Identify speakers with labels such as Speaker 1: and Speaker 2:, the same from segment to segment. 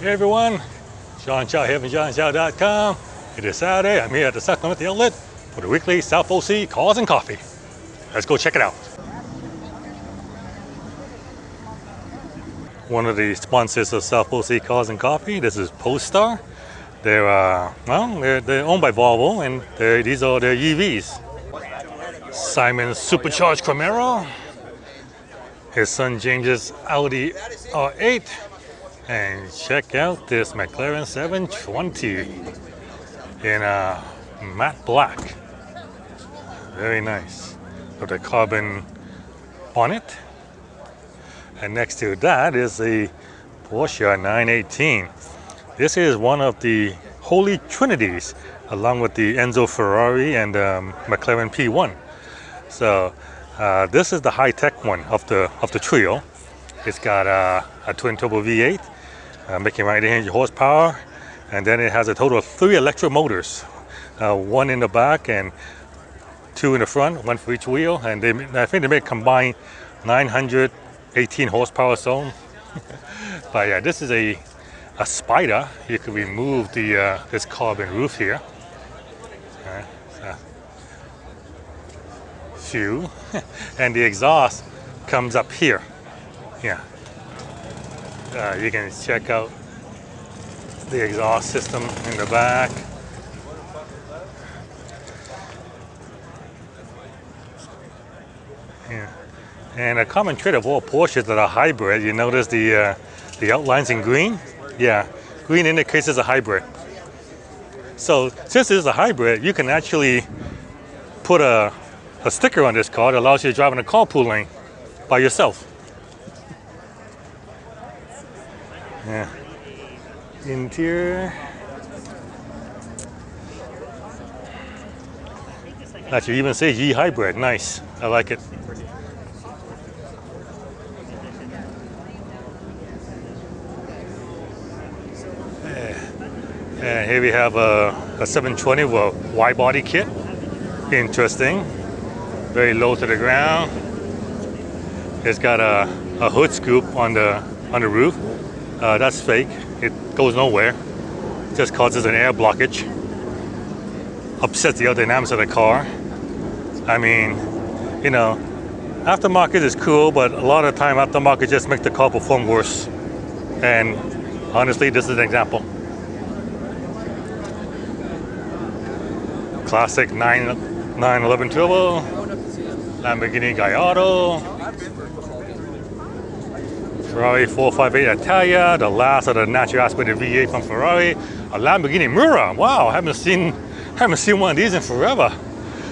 Speaker 1: Hey everyone, John Chow here from JohnChow.com. It is Saturday. I'm here at the San Clemente Outlet for the weekly South OC Cars and Coffee. Let's go check it out. One of the sponsors of South OC Cars and Coffee. This is Polestar. They're uh, well, they're, they're owned by Volvo, and these are their EVs. Simon's supercharged Camaro. His son James's Audi R8. And check out this McLaren 720 in uh, matte black. Very nice. With a carbon bonnet. And next to that is the Porsche 918. This is one of the holy trinities, along with the Enzo Ferrari and um, McLaren P1. So uh, this is the high-tech one of the of the trio. It's got uh, a twin turbo V8, uh, making right 800 horsepower, and then it has a total of three electric motors, uh, one in the back and two in the front, one for each wheel, and they I think they make combined 918 horsepower or so. but yeah, this is a a spider. You can remove the uh, this carbon roof here. Uh, so few, and the exhaust comes up here. Yeah. Uh, you can check out the exhaust system in the back. Yeah. And a common trait of all Porsches that are hybrid, you notice the uh, the outlines in green. Yeah, green indicates it's a hybrid. So since it's a hybrid, you can actually put a, a sticker on this car that allows you to drive in a carpool lane by yourself. Yeah. Interior. Actually, even says Ye Hybrid. Nice. I like it. And here we have a, a 720 with a wide body kit. Interesting. Very low to the ground. It's got a, a hood scoop on the on the roof. Uh, that's fake. It goes nowhere. It just causes an air blockage. Upsets the aerodynamics of the car. I mean, you know, aftermarket is cool, but a lot of time aftermarket just make the car perform worse. And honestly, this is an example. Classic 9, 911 Turbo, Lamborghini Gallardo, Ferrari 458 Italia, the last of the natural aspirated V8 from Ferrari, a Lamborghini Miura. Wow, haven't seen haven't seen one of these in forever.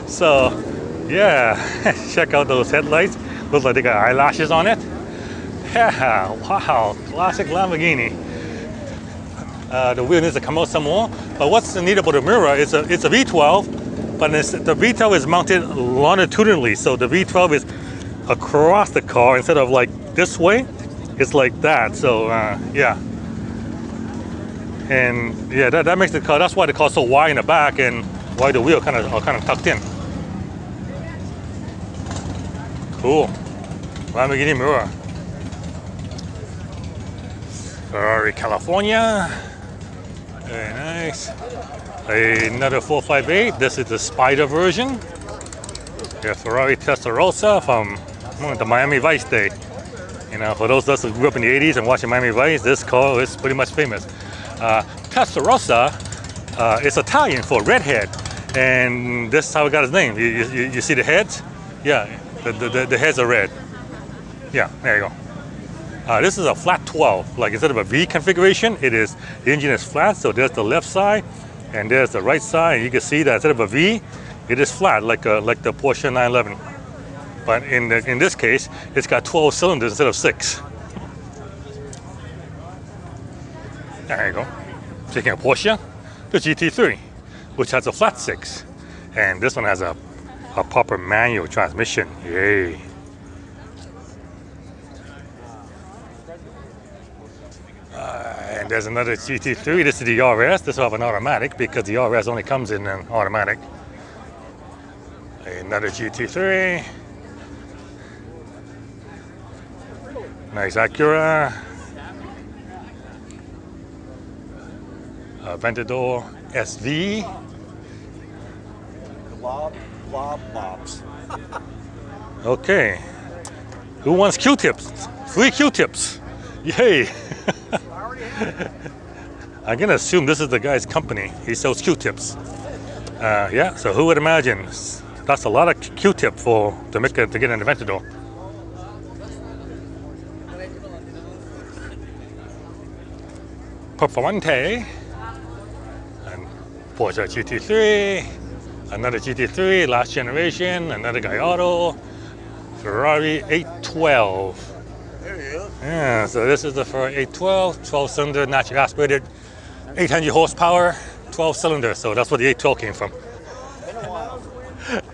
Speaker 1: So, yeah, check out those headlights. Looks like they got eyelashes on it. Yeah, wow, classic Lamborghini. Uh, the wheel needs to come out some more. But what's neat about the Miura is a, it's a V12, but the V12 is mounted longitudinally. So the V12 is across the car instead of like this way. It's like that. So uh, yeah. And yeah, that, that makes the car, that's why the car's so wide in the back and why the wheel kind of are kind of tucked in. Cool. Lamborghini Miura. Ferrari California. Very nice. Another 458. This is the Spider version. Yeah, Ferrari Testarossa from hmm, the Miami Vice day. You know, for those of us who grew up in the 80s and watching Miami Vice, this car is pretty much famous. Uh, Testarossa uh, is Italian for redhead, and this is how it got its name. You, you, you see the heads? Yeah, the, the, the, heads are red. Yeah, there you go. Uh, this is a flat 12. Like instead of a V configuration, it is the engine is flat. So there's the left side, and there's the right side. And you can see that instead of a V, it is flat like a, like the Porsche 911. But in the, in this case, it's got 12 cylinders instead of six. There you go. Taking a Porsche, the GT3, which has a flat six, and this one has a a proper manual transmission. Yay! Uh, and there's another GT3. This is the RS. This will have an automatic because the RS only comes in an automatic. Another GT3. Nice Acura. Aventador SV.
Speaker 2: Glob, glob, mobs.
Speaker 1: Okay. Who wants Q-tips? Free Q-tips. Yay. I'm gonna assume this is the guy's company. He sells Q-tips. Uh, yeah, so who would imagine? That's a lot of Q-tip for to make a, to get an Aventador. Performante and Porsche GT3, another GT3, last generation, another Gallardo, Ferrari 812.
Speaker 2: There he is.
Speaker 1: Yeah, so this is the Ferrari 812, 12 cylinder, naturally aspirated, 800 horsepower, 12 cylinder. So that's where the 812 came from.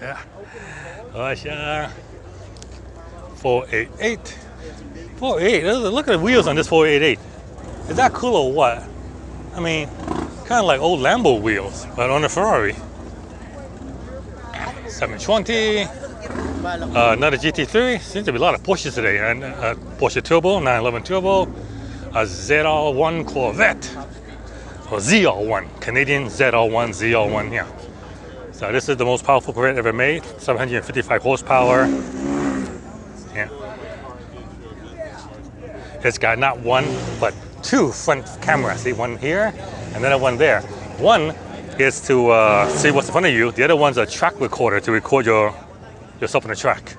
Speaker 1: yeah. Porsche 488. 488. Look at the wheels on this 488. Is that cool or what? I mean, kind of like old Lambo wheels, but on a Ferrari. 720. Uh, another GT3. Seems to be a lot of Porsches today. And uh, Porsche Turbo, 911 Turbo. A ZR1 Corvette. Or ZR1. Canadian ZR1, ZR1, yeah. So this is the most powerful Corvette ever made. 755 horsepower. Yeah. It's got not one, but two front cameras. See, one here, and then one there. One is to uh, see what's in front of you. The other one's a track recorder to record your yourself on the track.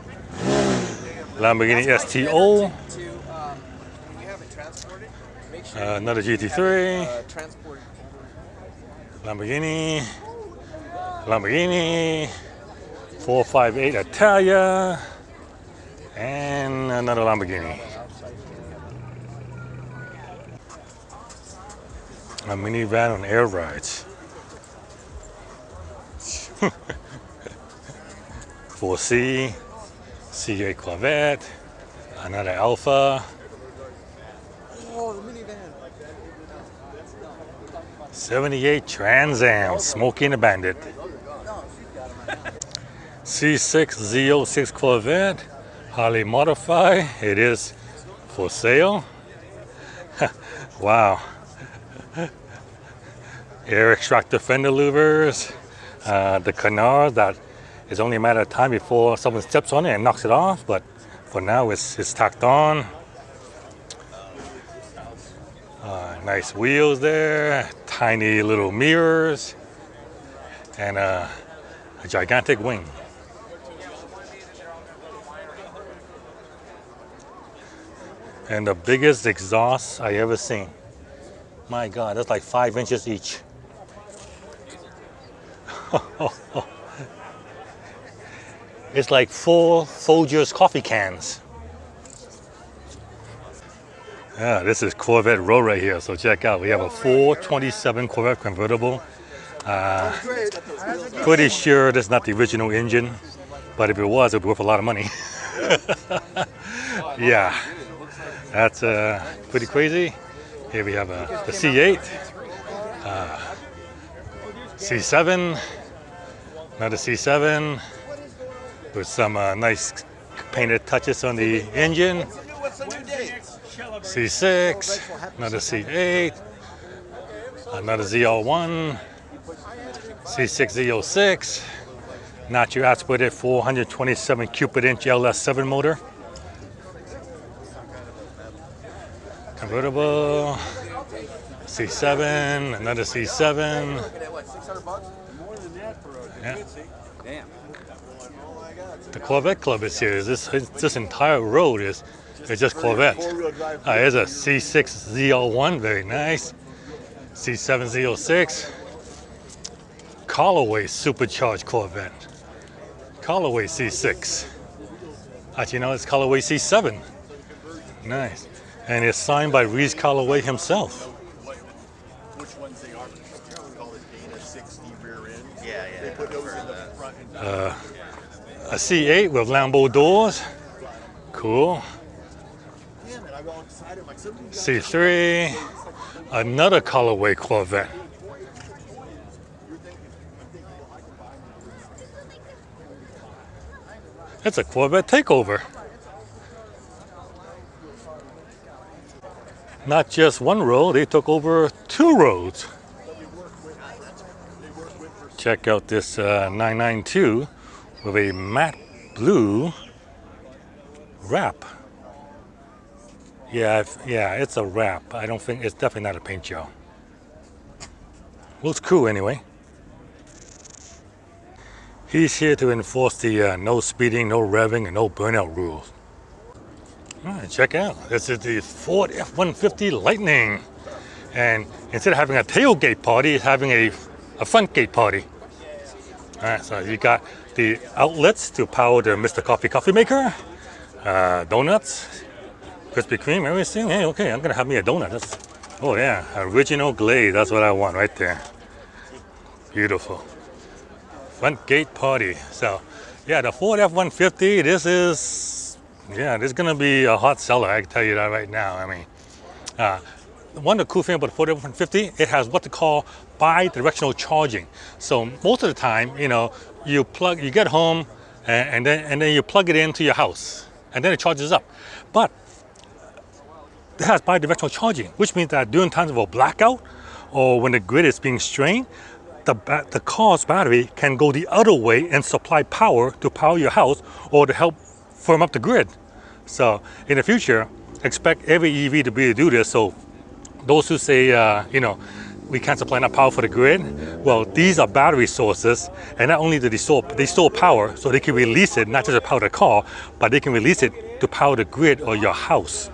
Speaker 1: Lamborghini STO,
Speaker 3: To, um, when you have it transported, make sure
Speaker 1: uh, another GT3,
Speaker 3: uh, transport
Speaker 1: Lamborghini, Lamborghini, 458 Italia, and another Lamborghini. A minivan on air rides. 4C, C8 Corvette, another Alfa,
Speaker 3: Oh, the minivan.
Speaker 1: 78 Trans Am, Smoking a Bandit. C6 Z06 Corvette, highly modified. It is for sale. wow. Air extractor fender louvers. Uh, the canard that is only a matter of time before someone steps on it and knocks it off, but for now it's, it's tacked on. Uh, nice wheels there, tiny little mirrors, and uh, a gigantic wing. And the biggest exhaust I ever seen. My God, that's like five inches each. it's like four Folgers coffee cans. Yeah, this is Corvette Row right here. So check out. We have a 427 Corvette convertible. Uh, pretty sure that's not the original engine, but if it was, it'd be worth a lot of money. yeah, that's uh, pretty crazy. Here we have a, the C8, uh, C7, another C7 with some uh, nice painted touches on the engine. C6, another C8, another ZL1, C6 Z06, Nacho aspirated 427 cubic inch LS7 motor. Convertible, C7, another C7. Yeah. The Corvette Club is here. This this entire road is it's just Corvette. Uh, there's a C6 ZL1, very nice. C7 Z06. Callaway supercharged Corvette. Callaway C6. Actually, no, it's Callaway C7. Nice. And it's signed by Reese Callaway himself.
Speaker 2: Which ones they are? Call it Dana 60 rear end.
Speaker 3: Yeah, yeah.
Speaker 2: They put those in the front and
Speaker 1: Uh, a C8 with Lambo doors. Cool.
Speaker 2: damn it, I got all excited. Like somebody got
Speaker 1: C3. Another Callaway Corvette. It's a Corvette takeover. Not just one road, they took over two roads. check out this uh, 992 with a matte blue wrap. Yeah, I've- yeah, it's a wrap. I don't think it's definitely not a paint job. Looks cool anyway. He's here to enforce the uh, no speeding, no revving, and no burnout rules. Check out. This is the Ford F-150 Lightning. And instead of having a tailgate party, it's having a, a front gate party. All right, so you got the outlets to power the Mr. Coffee coffee maker, uh, donuts, Krispy Kreme, everything. Hey, okay, I'm gonna have me a donut. That's, oh yeah, original glaze. That's what I want right there. Beautiful. Front gate party. So, yeah, the Ford F-150. This is, yeah, this is gonna be a hot seller. I can tell you that right now. I mean, uh, one of the cool things about the Ford F-150, it has what they call bi-directional charging. So most of the time, you know, you plug, you get home, and, and then and then you plug it into your house, and then it charges up. But it has bi-directional charging, which means that during times of a blackout or when the grid is being strained, the, the car's battery can go the other way and supply power to power your house or to help firm up the grid. So in the future, expect every EV to be able to do this. So those who say, uh, you know, we can't supply enough power for the grid, well, these are battery sources, and not only do they store, they store power, so they can release it not just to power the car, but they can release it to power the grid or your house.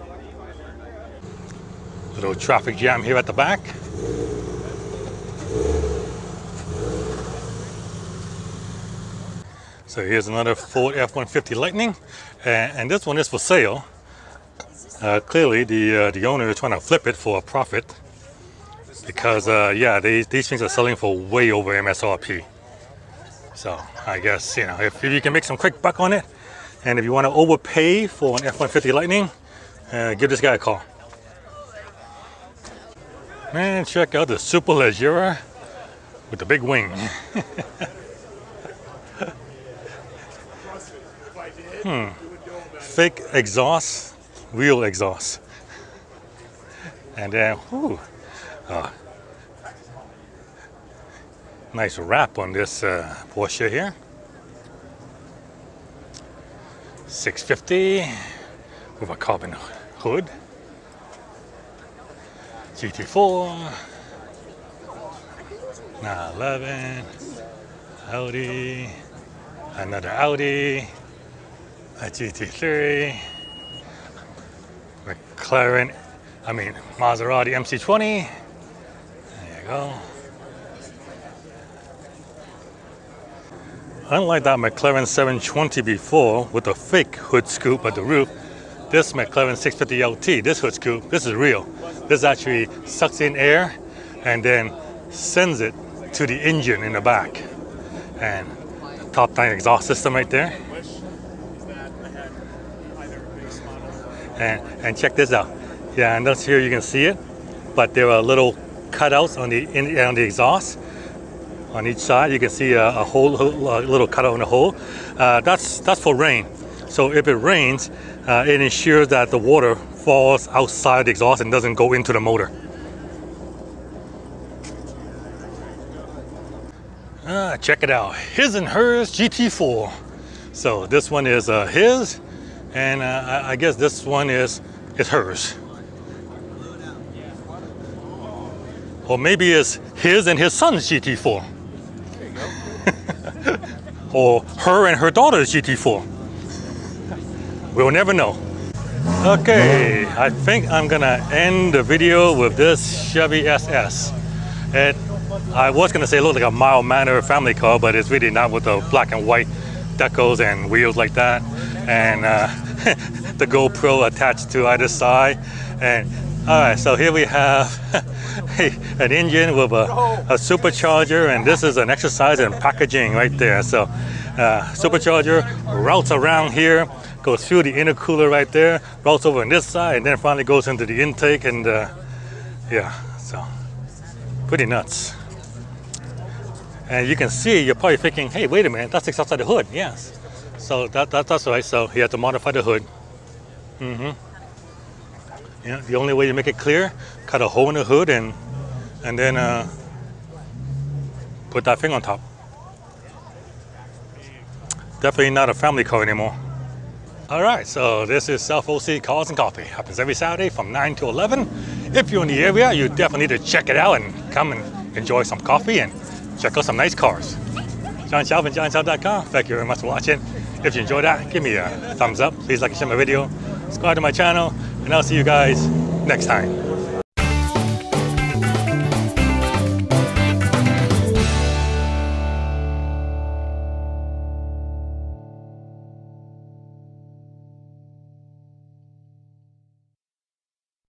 Speaker 1: Little traffic jam here at the back. So here's another Ford F-150 Lightning, and, and this one is for sale. Uh, clearly, the uh, the owner is trying to flip it for a profit because uh, yeah, these these things are selling for way over MSRP. So I guess you know if, if you can make some quick buck on it, and if you want to overpay for an F-150 Lightning, uh, give this guy a call. Man, check out the Super Leggera with the big wing. hmm. Fake exhaust, real exhaust. And then, whew, uh, nice wrap on this uh, Porsche here. 650 with a carbon hood. GT4, 911, Audi, another Audi, a GT3, McLaren, I mean Maserati MC20. There you go. Unlike that McLaren 720 before with the fake hood scoop at the roof, this McLaren 650LT, this hood scoop, this is real. This actually sucks in air and then sends it to the engine in the back. And the top nine exhaust system right there. And, and check this out. Yeah, and that's here you can see it, but there are little cutouts on the in, on the exhaust. On each side, you can see a, a hole, a little cutout in the hole. Uh, that's that's for rain. So if it rains, uh, it ensures that the water falls outside the exhaust and doesn't go into the motor. Ah, check it out, his and hers GT4. So this one is uh, his, and uh, I, guess this one is is hers. Or maybe it's his and his son's GT4. or her and her daughter's GT4. We'll never know. Okay, I think I'm gonna end the video with this Chevy SS. It, I was gonna say it looked like a mild mannered family car, but it's really not with the black and white decals and wheels like that. And uh, the GoPro attached to either side. And all right, so here we have an engine with a, a, supercharger, and this is an exercise in packaging right there. So, uh, supercharger routes around here, goes through the intercooler right there, routes over on this side, and then finally goes into the intake. And uh, yeah, so pretty nuts. And you can see, you're probably thinking, hey, wait a minute, that's outside the hood. Yes. So that, that, that's right. So he had to modify the hood. Mm-hmm. Yeah, the only way to make it clear, cut a hole in the hood and and then uh, put that thing on top. Definitely not a family car anymore. All right, so this is South OC Cars and Coffee. Happens every Saturday from 9 to 11. If you're in the area, you definitely need to check it out and come and enjoy some coffee and check out some nice cars. John from johnchow.com. Thank you very much for watching. If you enjoyed that, give me a thumbs up. Please like and share my video. Subscribe to my channel, and I'll see you guys next time.